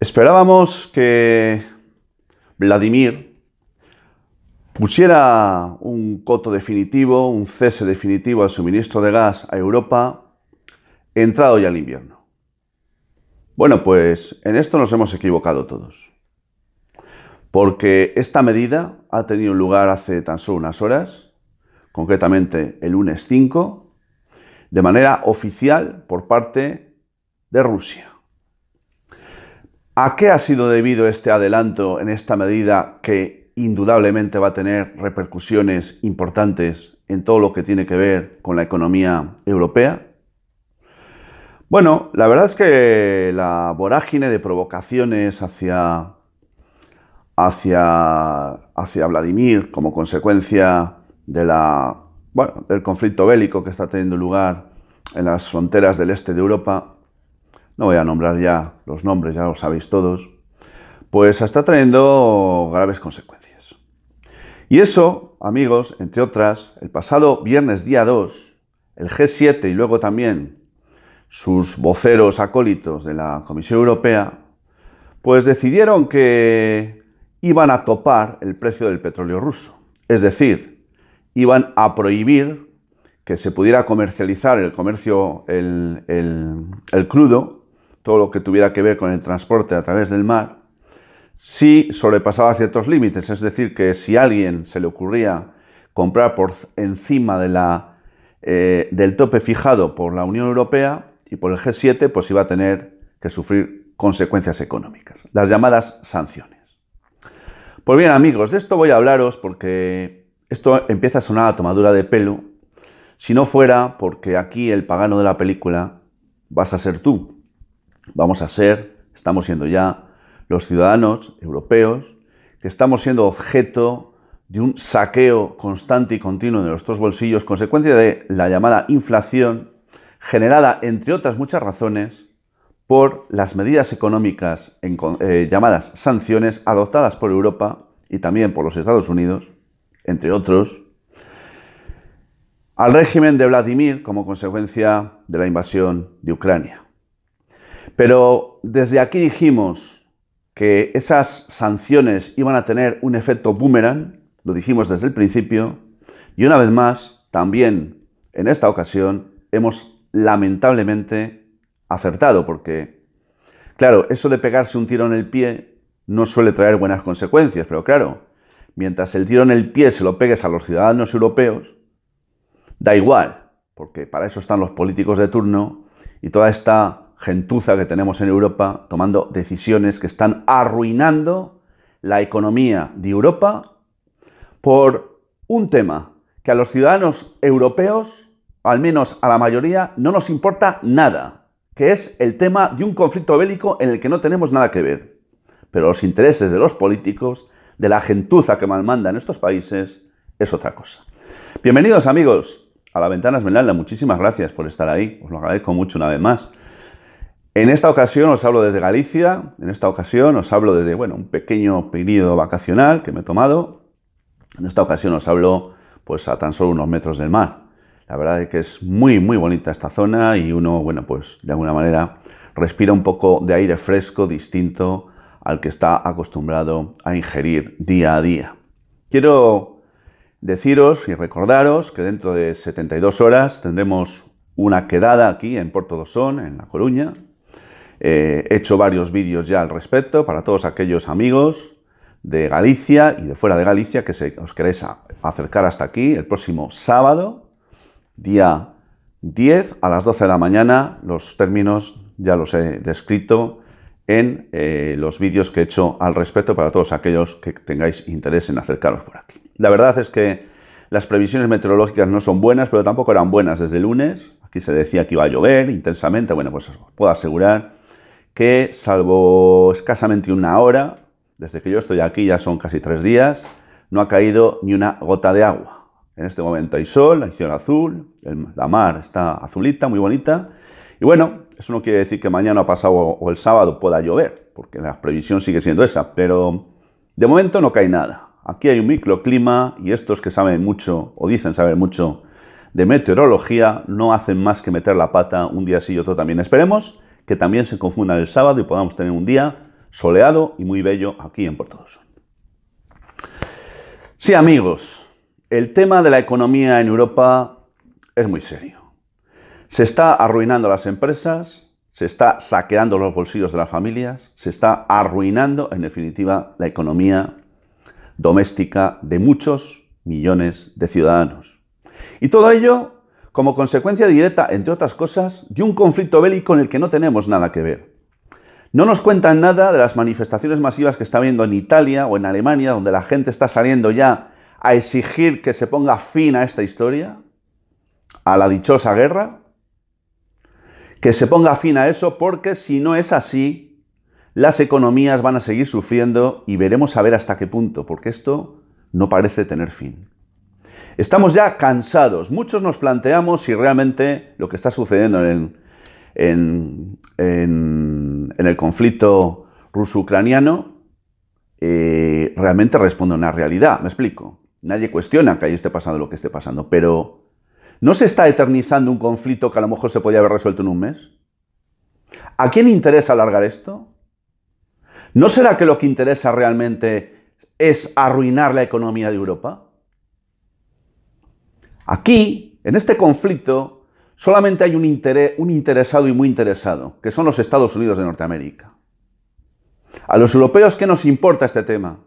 Esperábamos que Vladimir pusiera un coto definitivo, un cese definitivo al suministro de gas a Europa, entrado ya el invierno. Bueno, pues en esto nos hemos equivocado todos. Porque esta medida ha tenido lugar hace tan solo unas horas, concretamente el lunes 5, de manera oficial por parte de Rusia. ¿A qué ha sido debido este adelanto en esta medida que indudablemente va a tener repercusiones importantes en todo lo que tiene que ver con la economía europea? Bueno, la verdad es que la vorágine de provocaciones hacia, hacia, hacia Vladimir como consecuencia del conflicto bélico que está teniendo lugar en las fronteras del este de Europa no voy a nombrar ya los nombres, ya lo sabéis todos, pues está trayendo graves consecuencias. Y eso, amigos, entre otras, el pasado viernes día 2, el G7 y luego también sus voceros acólitos de la Comisión Europea, pues decidieron que iban a topar el precio del petróleo ruso. Es decir, iban a prohibir que se pudiera comercializar el comercio, el, el crudo, todo lo que tuviera que ver con el transporte a través del mar, si sobrepasaba ciertos límites. Es decir, que si a alguien se le ocurría comprar por encima de la, eh, del tope fijado por la Unión Europea y por el G7, pues iba a tener que sufrir consecuencias económicas, las llamadas sanciones. Pues bien, amigos, de esto voy a hablaros porque esto empieza a sonar a tomadura de pelo, si no fuera porque aquí el pagano de la película vas a ser tú, vamos a ser, estamos siendo ya, los ciudadanos europeos, que estamos siendo objeto de un saqueo constante y continuo de nuestros bolsillos, consecuencia de la llamada inflación, generada, entre otras muchas razones, por las medidas económicas eh, llamadas sanciones adoptadas por Europa y también por los Estados Unidos, entre otros, al régimen de Vladimir como consecuencia de la invasión de Ucrania. Pero desde aquí dijimos que esas sanciones iban a tener un efecto boomerang, lo dijimos desde el principio, y una vez más, también en esta ocasión, hemos lamentablemente acertado, porque, claro, eso de pegarse un tiro en el pie no suele traer buenas consecuencias, pero claro, mientras el tiro en el pie se lo pegues a los ciudadanos europeos, da igual, porque para eso están los políticos de turno y toda esta gentuza que tenemos en Europa tomando decisiones que están arruinando la economía de Europa por un tema que a los ciudadanos europeos, al menos a la mayoría, no nos importa nada, que es el tema de un conflicto bélico en el que no tenemos nada que ver. Pero los intereses de los políticos, de la gentuza que malmanda en estos países, es otra cosa. Bienvenidos amigos a la Ventana Esmeralda, muchísimas gracias por estar ahí, os lo agradezco mucho una vez más. En esta ocasión os hablo desde Galicia, en esta ocasión os hablo desde bueno, un pequeño periodo vacacional que me he tomado. En esta ocasión os hablo pues a tan solo unos metros del mar. La verdad es que es muy muy bonita esta zona y uno, bueno, pues de alguna manera respira un poco de aire fresco distinto al que está acostumbrado a ingerir día a día. Quiero deciros y recordaros que dentro de 72 horas tendremos una quedada aquí en Puerto Dosón, en La Coruña, eh, he hecho varios vídeos ya al respecto para todos aquellos amigos de Galicia y de fuera de Galicia que se, os queréis acercar hasta aquí el próximo sábado, día 10 a las 12 de la mañana. Los términos ya los he descrito en eh, los vídeos que he hecho al respecto para todos aquellos que tengáis interés en acercaros por aquí. La verdad es que las previsiones meteorológicas no son buenas, pero tampoco eran buenas desde el lunes. Aquí se decía que iba a llover intensamente. Bueno, pues os puedo asegurar que salvo escasamente una hora, desde que yo estoy aquí ya son casi tres días, no ha caído ni una gota de agua. En este momento hay sol, hay cielo azul, la mar está azulita, muy bonita. Y bueno, eso no quiere decir que mañana pasado o el sábado pueda llover, porque la previsión sigue siendo esa, pero de momento no cae nada. Aquí hay un microclima y estos que saben mucho o dicen saber mucho de meteorología no hacen más que meter la pata un día sí y otro también. Esperemos que también se confunda el sábado y podamos tener un día soleado y muy bello aquí en Puerto Dosón. Sí, amigos, el tema de la economía en Europa es muy serio. Se está arruinando las empresas, se está saqueando los bolsillos de las familias, se está arruinando, en definitiva, la economía doméstica de muchos millones de ciudadanos. Y todo ello como consecuencia directa, entre otras cosas, de un conflicto bélico en el que no tenemos nada que ver. No nos cuentan nada de las manifestaciones masivas que está habiendo en Italia o en Alemania, donde la gente está saliendo ya a exigir que se ponga fin a esta historia, a la dichosa guerra, que se ponga fin a eso, porque si no es así, las economías van a seguir sufriendo y veremos a ver hasta qué punto, porque esto no parece tener fin. Estamos ya cansados. Muchos nos planteamos si realmente lo que está sucediendo en, el conflicto ruso-ucraniano eh, realmente responde a una realidad. Me explico. Nadie cuestiona que ahí esté pasando lo que esté pasando, pero ¿no se está eternizando un conflicto que a lo mejor se podía haber resuelto en un mes? ¿A quién interesa alargar esto? ¿No será que lo que interesa realmente es arruinar la economía de Europa? Aquí, en este conflicto, solamente hay un, un interesado y muy interesado, que son los Estados Unidos de Norteamérica. A los europeos, ¿qué nos importa este tema?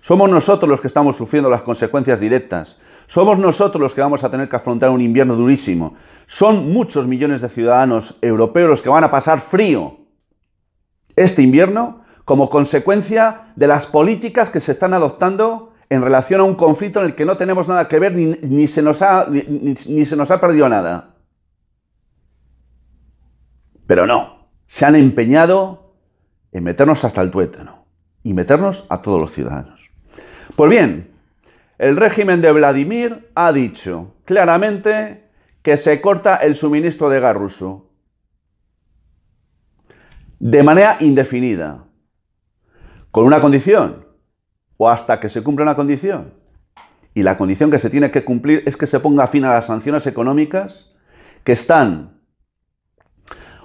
Somos nosotros los que estamos sufriendo las consecuencias directas. Somos nosotros los que vamos a tener que afrontar un invierno durísimo. Son muchos millones de ciudadanos europeos los que van a pasar frío este invierno como consecuencia de las políticas que se están adoptando en relación a un conflicto en el que no tenemos nada que ver ni, se, nos ha, ni, se nos ha perdido nada. Pero no, se han empeñado en meternos hasta el tuétano y meternos a todos los ciudadanos. Pues bien, el régimen de Vladimir ha dicho claramente que se corta el suministro de gas ruso de manera indefinida, con una condición, o hasta que se cumpla una condición. Y la condición que se tiene que cumplir es que se ponga fin a las sanciones económicas que están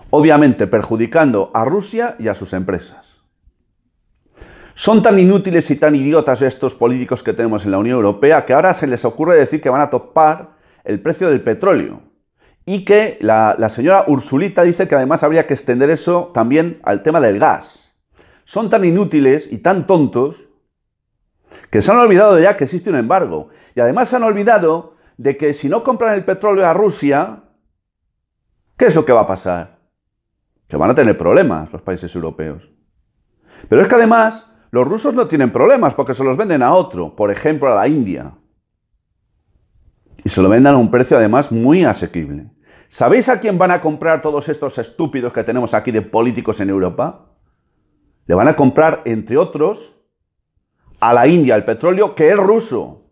obviamente perjudicando a Rusia y a sus empresas. Son tan inútiles y tan idiotas estos políticos que tenemos en la Unión Europea que ahora se les ocurre decir que van a topar el precio del petróleo. Y que la, la señora Ursulita dice que además habría que extender eso también al tema del gas. Son tan inútiles y tan tontos que se han olvidado ya que existe un embargo. Y además se han olvidado de que si no compran el petróleo a Rusia, ¿qué es lo que va a pasar? Que van a tener problemas los países europeos. Pero es que además los rusos no tienen problemas porque se los venden a otro, por ejemplo a la India. Y se lo venden a un precio además muy asequible. ¿Sabéis a quién van a comprar todos estos estúpidos que tenemos aquí de políticos en Europa? Le van a comprar, entre otros, a la India el petróleo que es ruso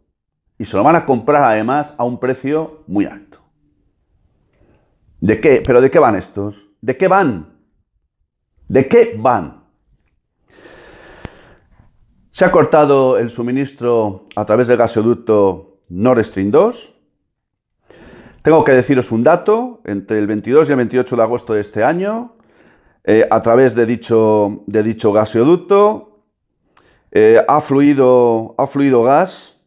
y se lo van a comprar además a un precio muy alto. ¿De qué? ¿Pero de qué van estos? ¿De qué van? ¿De qué van? Se ha cortado el suministro a través del gasoducto Nord Stream 2. Tengo que deciros un dato, entre el 22 y el 28 de agosto de este año, eh, a través de dicho, de dicho gasoducto, eh, ha, fluido, ha fluido gas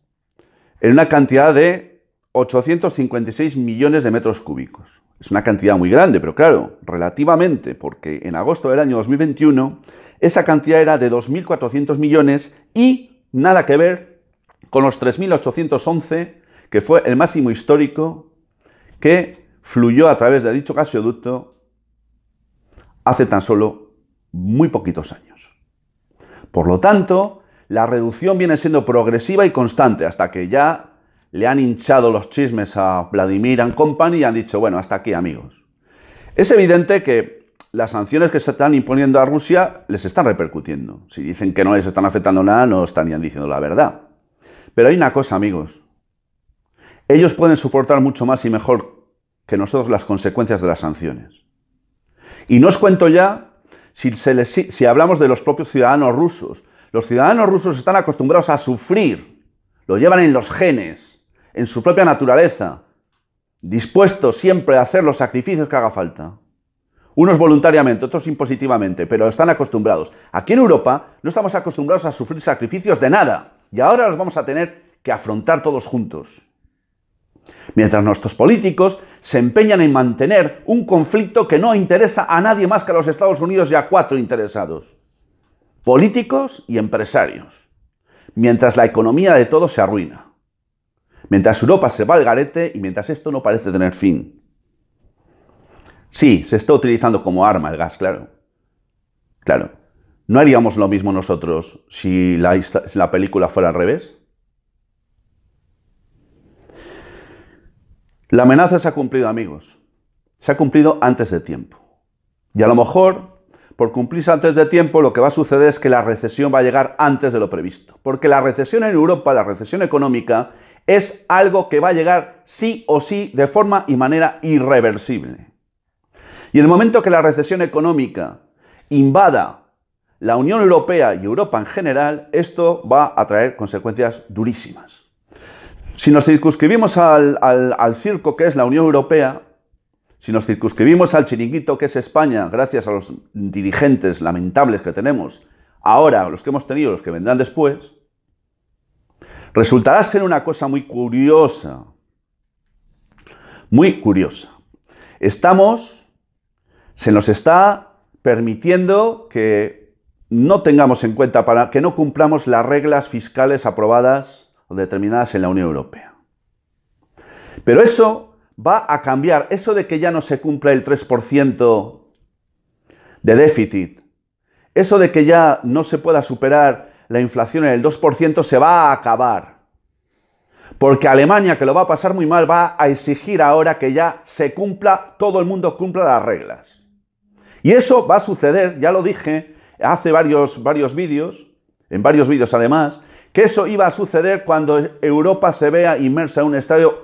en una cantidad de 856 millones de metros cúbicos. Es una cantidad muy grande, pero claro, relativamente, porque en agosto del año 2021 esa cantidad era de 2.400 millones y nada que ver con los 3.811, que fue el máximo histórico que fluyó a través de dicho gasoducto hace tan solo muy poquitos años. Por lo tanto, la reducción viene siendo progresiva y constante hasta que ya le han hinchado los chismes a Vladimir and Company y han dicho, bueno, hasta aquí amigos. Es evidente que las sanciones que se están imponiendo a Rusia les están repercutiendo. Si dicen que no les están afectando nada, no estarían diciendo la verdad. Pero hay una cosa, amigos. Ellos pueden soportar mucho más y mejor que nosotros las consecuencias de las sanciones. Y no os cuento ya si, hablamos de los propios ciudadanos rusos, los ciudadanos rusos están acostumbrados a sufrir, lo llevan en los genes, en su propia naturaleza, dispuestos siempre a hacer los sacrificios que haga falta. Unos voluntariamente, otros impositivamente, pero están acostumbrados. Aquí en Europa no estamos acostumbrados a sufrir sacrificios de nada. Y ahora los vamos a tener que afrontar todos juntos. Mientras nuestros políticos se empeñan en mantener un conflicto que no interesa a nadie más que a los Estados Unidos y a cuatro interesados. Políticos y empresarios. Mientras la economía de todos se arruina. Mientras Europa se va al garete y mientras esto no parece tener fin. Sí, se está utilizando como arma el gas, claro. Claro. ¿No haríamos lo mismo nosotros si la, la película fuera al revés? La amenaza se ha cumplido, amigos. Se ha cumplido antes de tiempo. Y a lo mejor, por cumplirse antes de tiempo, lo que va a suceder es que la recesión va a llegar antes de lo previsto. Porque la recesión en Europa, la recesión económica, es algo que va a llegar sí o sí de forma y manera irreversible. Y en el momento que la recesión económica invada la Unión Europea y Europa en general, esto va a traer consecuencias durísimas. Si nos circunscribimos al, circo que es la Unión Europea, si nos circunscribimos al chiringuito que es España, gracias a los dirigentes lamentables que tenemos ahora, los que hemos tenido, los que vendrán después, resultará ser una cosa muy curiosa. Muy curiosa. Estamos, se nos está permitiendo que no tengamos en cuenta, para que no cumplamos las reglas fiscales aprobadas o determinadas en la Unión Europea. Pero eso va a cambiar, eso de que ya no se cumpla el 3% de déficit, eso de que ya no se pueda superar la inflación en el 2% se va a acabar. Porque Alemania, que lo va a pasar muy mal, va a exigir ahora que ya se cumpla, todo el mundo cumpla las reglas. Y eso va a suceder, ya lo dije hace varios, varios vídeos, en varios vídeos además, que eso iba a suceder cuando Europa se vea inmersa en un,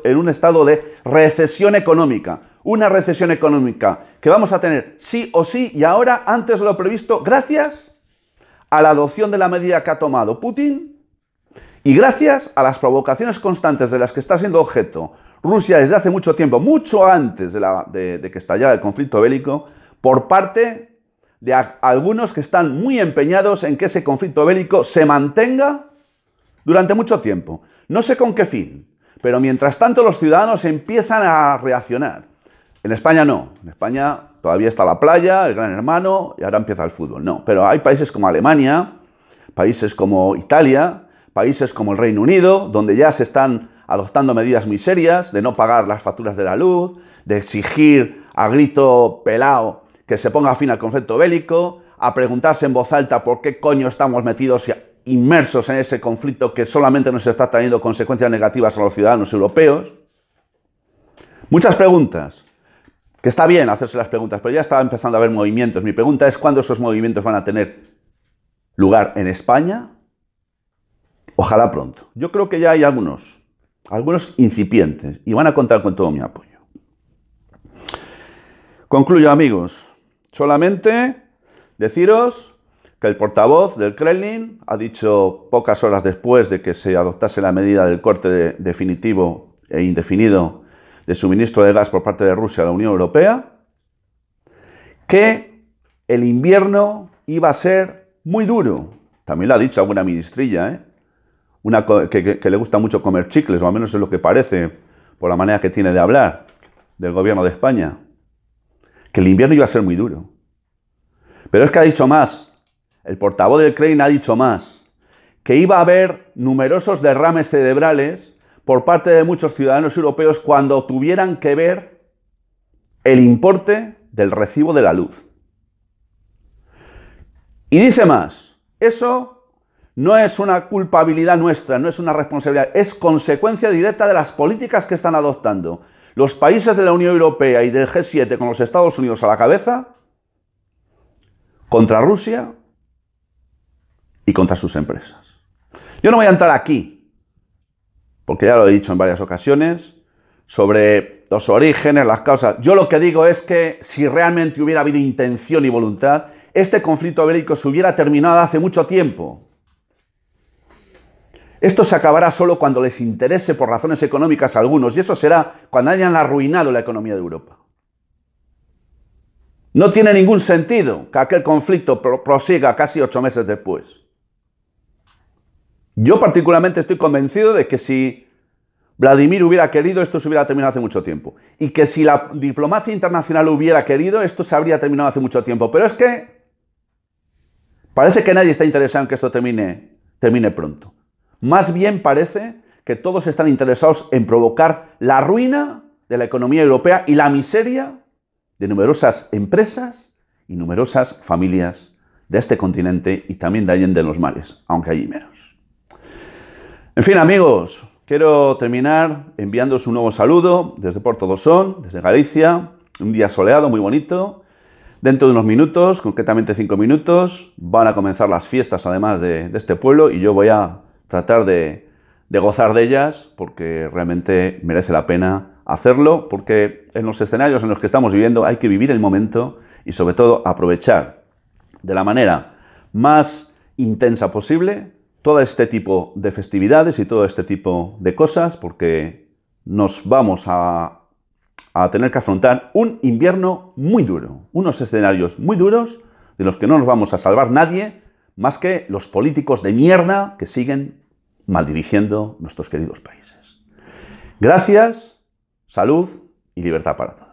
en un estado de recesión económica. Una recesión económica que vamos a tener sí o sí y ahora antes de lo previsto gracias a la adopción de la medida que ha tomado Putin y gracias a las provocaciones constantes de las que está siendo objeto Rusia desde hace mucho tiempo, mucho antes de, de que estallara el conflicto bélico, por parte de algunos que están muy empeñados en que ese conflicto bélico se mantenga durante mucho tiempo. No sé con qué fin, pero mientras tanto los ciudadanos empiezan a reaccionar. En España no, en España todavía está la playa, el gran hermano, y ahora empieza el fútbol. No, pero hay países como Alemania, países como Italia, países como el Reino Unido, donde ya se están adoptando medidas muy serias de no pagar las facturas de la luz, de exigir a grito pelao que se ponga fin al conflicto bélico, a preguntarse en voz alta por qué coño estamos metidos inmersos en ese conflicto que solamente nos está trayendo consecuencias negativas a los ciudadanos europeos. Muchas preguntas, que está bien hacerse las preguntas, pero ya estaba empezando a haber movimientos. Mi pregunta es cuándo esos movimientos van a tener lugar en España. Ojalá pronto. Yo creo que ya hay algunos, algunos incipientes, y van a contar con todo mi apoyo. Concluyo, amigos. Solamente deciros que el portavoz del Kremlin ha dicho pocas horas después de que se adoptase la medida del corte definitivo e indefinido de suministro de gas por parte de Rusia a la Unión Europea, que el invierno iba a ser muy duro. También lo ha dicho alguna ministrilla, ¿eh? Una que, que le gusta mucho comer chicles, o al menos es lo que parece por la manera que tiene de hablar del gobierno de España, que el invierno iba a ser muy duro. Pero es que ha dicho más, el portavoz del Crane ha dicho más, que iba a haber numerosos derrames cerebrales por parte de muchos ciudadanos europeos cuando tuvieran que ver el importe del recibo de la luz. Y dice más, eso no es una culpabilidad nuestra, no es una responsabilidad, es consecuencia directa de las políticas que están adoptando los países de la Unión Europea y del G7 con los Estados Unidos a la cabeza contra Rusia y contra sus empresas. Yo no voy a entrar aquí, porque ya lo he dicho en varias ocasiones, sobre los orígenes, las causas. Yo lo que digo es que si realmente hubiera habido intención y voluntad, este conflicto bélico se hubiera terminado hace mucho tiempo. Esto se acabará solo cuando les interese por razones económicas a algunos, y eso será cuando hayan arruinado la economía de Europa. No tiene ningún sentido que aquel conflicto prosiga casi ocho meses después. Yo particularmente estoy convencido de que si Vladimir hubiera querido, esto se hubiera terminado hace mucho tiempo. Y que si la diplomacia internacional hubiera querido, esto se habría terminado hace mucho tiempo. Pero es que parece que nadie está interesado en que esto termine, termine pronto. Más bien parece que todos están interesados en provocar la ruina de la economía europea y la miseria de numerosas empresas y numerosas familias de este continente y también de en los mares, aunque allí menos. En fin, amigos, quiero terminar enviándoos un nuevo saludo desde Puerto Dosón, desde Galicia, un día soleado, muy bonito. Dentro de unos minutos, concretamente cinco minutos, van a comenzar las fiestas además de, este pueblo y yo voy a tratar de gozar de ellas porque realmente merece la pena hacerlo porque en los escenarios en los que estamos viviendo hay que vivir el momento y sobre todo aprovechar de la manera más intensa posible todo este tipo de festividades y todo este tipo de cosas porque nos vamos a, tener que afrontar un invierno muy duro, unos escenarios muy duros de los que no nos vamos a salvar nadie más que los políticos de mierda que siguen maldirigiendo nuestros queridos países. Gracias salud y libertad para todos.